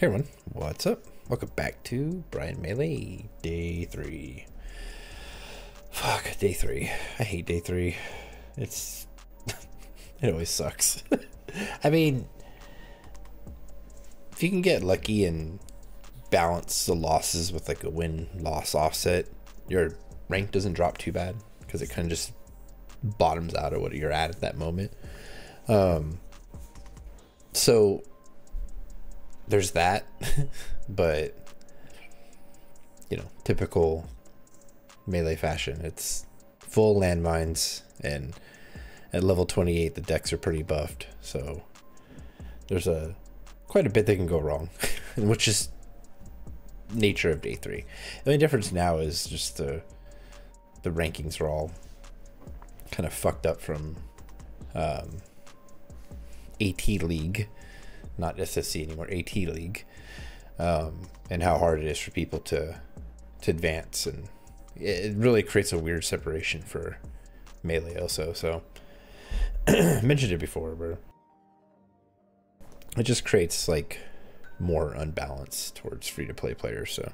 Hey everyone, what's up? Welcome back to Brian Melee, day three. Fuck, day three. I hate day three. It's. it always sucks. I mean, if you can get lucky and balance the losses with like a win loss offset, your rank doesn't drop too bad because it kind of just bottoms out of what you're at at that moment. Um, so there's that, but you know, typical melee fashion. It's full landmines, and at level 28, the decks are pretty buffed. So there's a quite a bit that can go wrong, which is nature of day three. The only difference now is just the the rankings are all kind of fucked up from um, AT League not SSC anymore, AT League, um, and how hard it is for people to to advance, and it really creates a weird separation for melee also. So mentioned it before, but it just creates like more unbalance towards free to play players. So,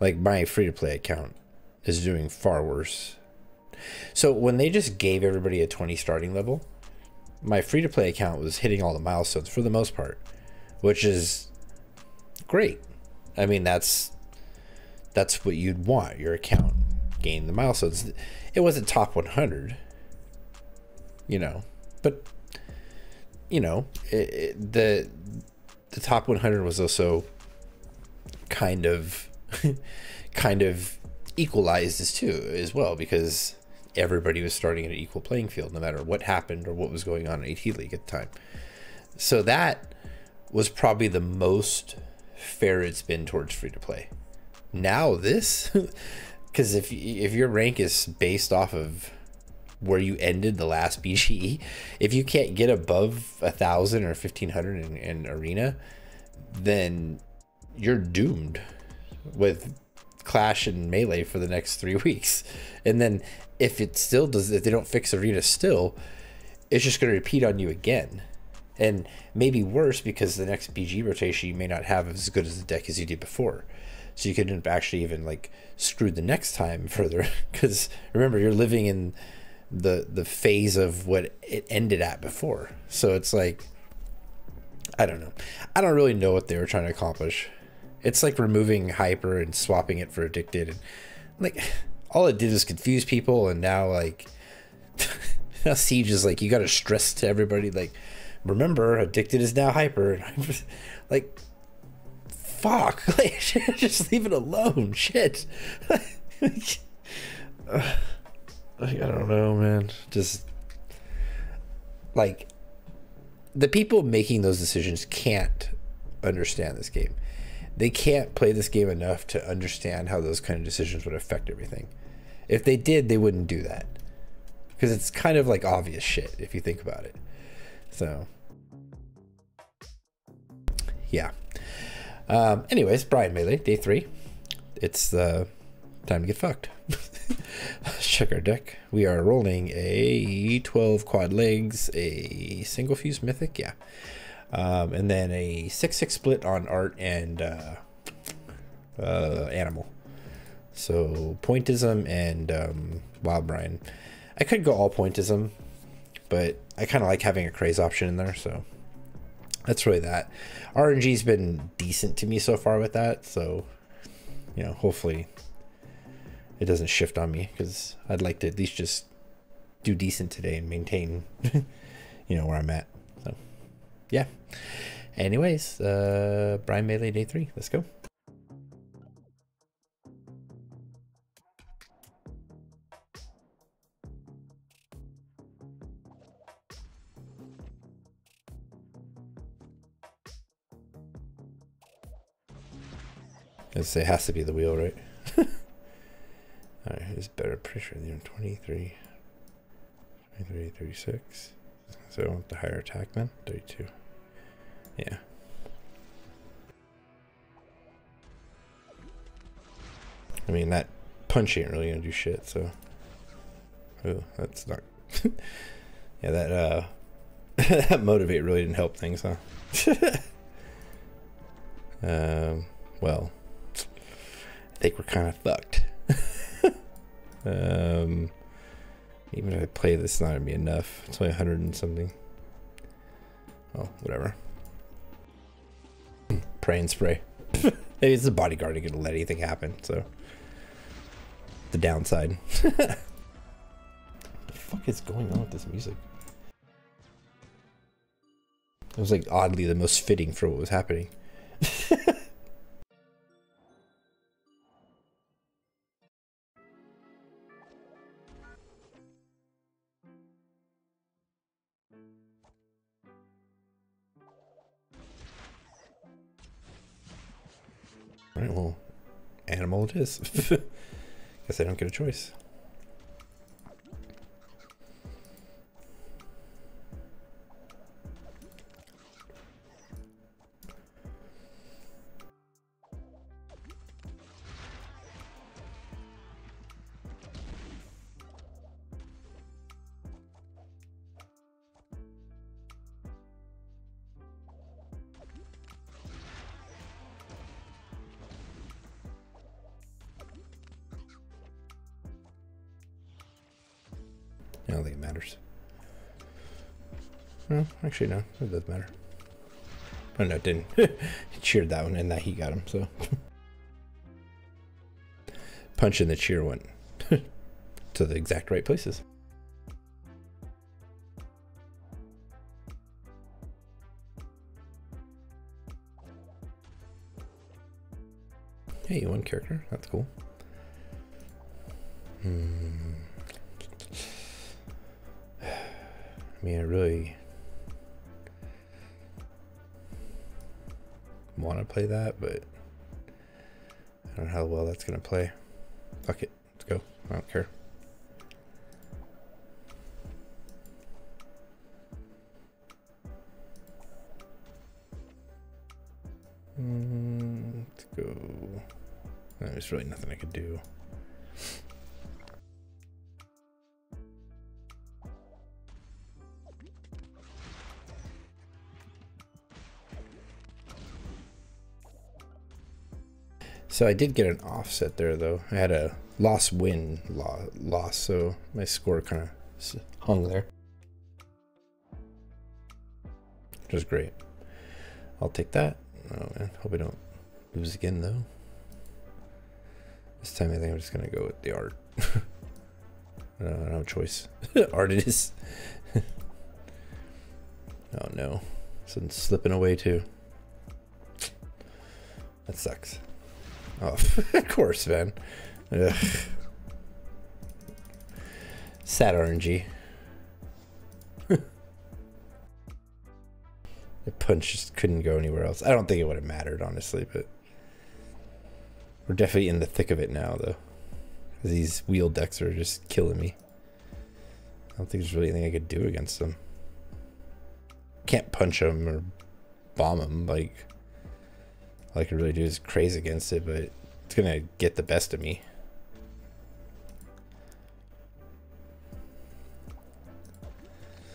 like my free to play account is doing far worse. So when they just gave everybody a 20 starting level, my free to play account was hitting all the milestones for the most part, which is great. I mean, that's that's what you'd want your account gain the milestones. It wasn't top 100, you know, but you know, it, it, the the top 100 was also kind of kind of equalized as too as well because everybody was starting at an equal playing field, no matter what happened or what was going on in AT League at the time. So that was probably the most fair it's been towards free to play. Now this, because if if your rank is based off of where you ended the last BGE, if you can't get above a thousand or fifteen hundred in, in arena, then you're doomed with clash and melee for the next three weeks and then if it still does, if they don't fix arena still, it's just going to repeat on you again. And maybe worse because the next BG rotation you may not have as good as the deck as you did before. So you could actually even like screw the next time further. Because remember, you're living in the the phase of what it ended at before. So it's like I don't know. I don't really know what they were trying to accomplish. It's like removing hyper and swapping it for addicted and like all it did is confuse people and now like now siege is like you gotta stress to everybody like remember addicted is now hyper. And I'm just like fuck. Like, just leave it alone. Shit. I don't know man. Just like the people making those decisions can't understand this game they can't play this game enough to understand how those kind of decisions would affect everything if they did, they wouldn't do that. Because it's kind of like obvious shit if you think about it. So, yeah. Um, anyways, Brian Melee, day three. It's uh, time to get fucked. Check our deck. We are rolling a 12 quad legs, a single fuse mythic, yeah. Um, and then a 6 6 split on art and uh, uh, animal. So pointism and um, wild Brian. I could go all pointism, but I kind of like having a craze option in there. So that's really that. RNG's been decent to me so far with that. So, you know, hopefully it doesn't shift on me because I'd like to at least just do decent today and maintain, you know, where I'm at. Yeah. Anyways, uh, Brian Melee day three. Let's go. it has to be the wheel, right? Alright, who's better? pressure sure they're 23, 23, 36. So I want the higher attack then? 32. Yeah. I mean, that punch ain't really gonna do shit, so. Ooh, that's not. yeah, that, uh. that motivate really didn't help things, huh? Um, well, I think we're kind of fucked. um, even if I play this, not gonna be enough. It's only 100 and something. Oh, whatever. Pray and spray. It's the bodyguard ain't gonna let anything happen, so. The downside. What the fuck is going on with this music? It was like oddly the most fitting for what was happening. it is. Guess I don't get a choice. I don't think it matters. No, actually, no. It does matter. Oh, no, it didn't. he cheered that one, and that he got him, so. Punch in the cheer went to the exact right places. Hey, one character. That's cool. Hmm. I mean, I really want to play that, but I don't know how well that's going to play. Fuck it. Let's go. I don't care. Mm, let's go. There's really nothing I could do. So I did get an offset there, though. I had a loss win loss, so my score kind of hung there. Which was great. I'll take that. Oh man, hope I don't lose again, though. This time I think I'm just going to go with the art. I don't have a choice. art it is. oh no. Something's slipping away too. That sucks. Oh, of course, man. Ugh. Sad RNG. the punch just couldn't go anywhere else. I don't think it would have mattered, honestly, but we're definitely in the thick of it now, though. These wheel decks are just killing me. I don't think there's really anything I could do against them. Can't punch them or bomb them, like all I could really do is craze against it, but it's gonna get the best of me.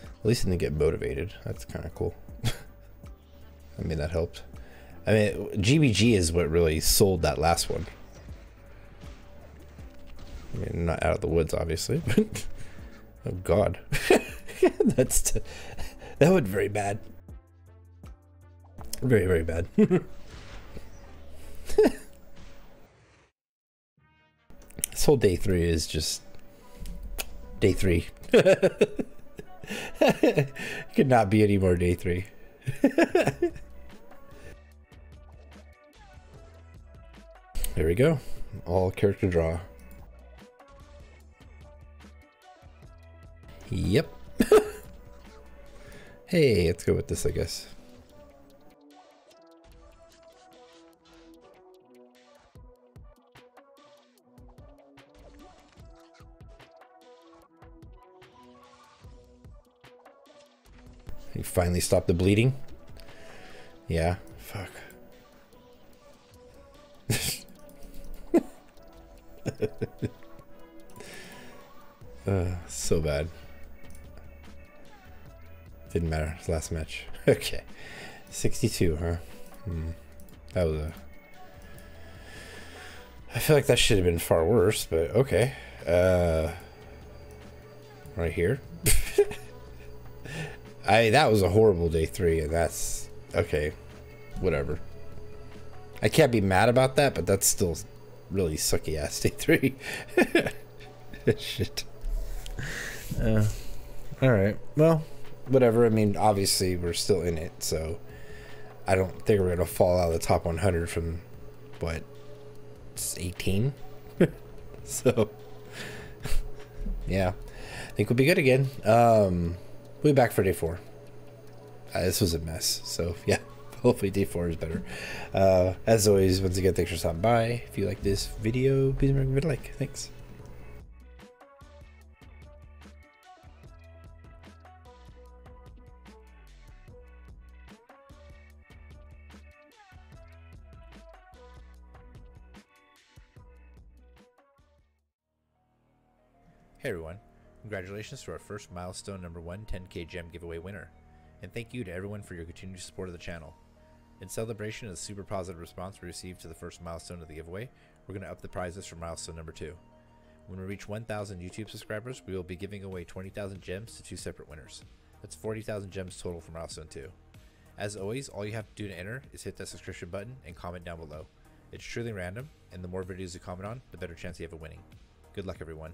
At least I didn't get motivated. That's kind of cool. I mean, that helped. I mean, GBG is what really sold that last one. I mean, not out of the woods, obviously, but oh god, that's that went very bad. Very, very bad. Whole day three is just day three. Could not be any more day three. there we go. All character draw. Yep. hey, let's go with this, I guess. You finally stopped the bleeding? Yeah, fuck. uh, so bad. Didn't matter. Last match. Okay. 62, huh? Hmm. That was a. I feel like that should have been far worse, but okay. Uh, right here. I that was a horrible day three, and that's okay. Whatever. I can't be mad about that, but that's still really sucky ass day three. Shit. Uh, all right. Well, whatever. I mean, obviously we're still in it, so I don't think we're gonna fall out of the top 100 from what 18. so yeah, I think we'll be good again. Um, we'll be back for day four. Uh, this was a mess, so yeah. Hopefully day four is better. Uh, as always, once again, thanks for stopping by. If you like this video, please remember to like. Thanks. Hey everyone, congratulations to our first milestone number one 10k gem giveaway winner, and thank you to everyone for your continued support of the channel. In celebration of the super positive response we received to the first milestone of the giveaway, we're going to up the prizes for milestone number two. When we reach 1,000 YouTube subscribers, we will be giving away 20,000 gems to two separate winners. That's 40,000 gems total for milestone two. As always, all you have to do to enter is hit that subscription button and comment down below. It's truly random, and the more videos you comment on, the better chance you have of winning. Good luck, everyone.